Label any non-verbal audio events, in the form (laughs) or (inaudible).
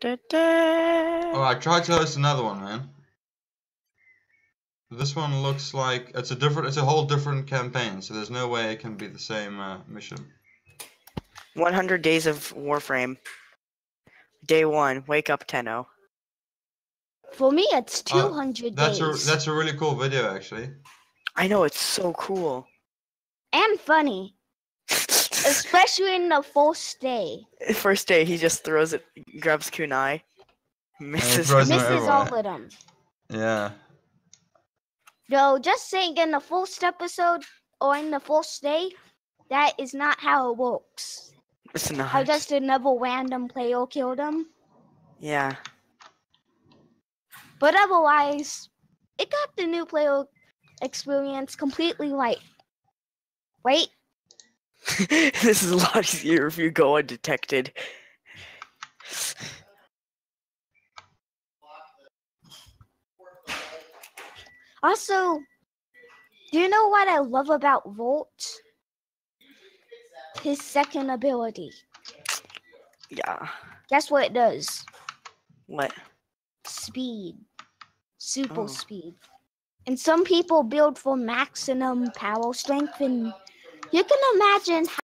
Da, da. Oh, I tried to host another one, man. This one looks like it's a different. It's a whole different campaign, so there's no way it can be the same uh, mission. 100 days of Warframe. Day one, wake up 10 For me, it's Uh, 200 That's a that's a really cool video, actually. I know, it's so cool. and funny, especially in the first day. First day, he just throws it, grabs kunai, misses. throws. Misses all of them. Yeah. No, just saying, in the first episode or in the first day, that is not how it works. It's not. How not. just another random player killed him. Yeah. But otherwise, it got the new player experience completely right. Wait, (laughs) this is a lot easier if you go undetected. also, do you know what I love about Volt? His second ability. Yeah. Guess what it does? What? Speed. Super Oh. speed. And some people build for maximum power strength, and you can imagine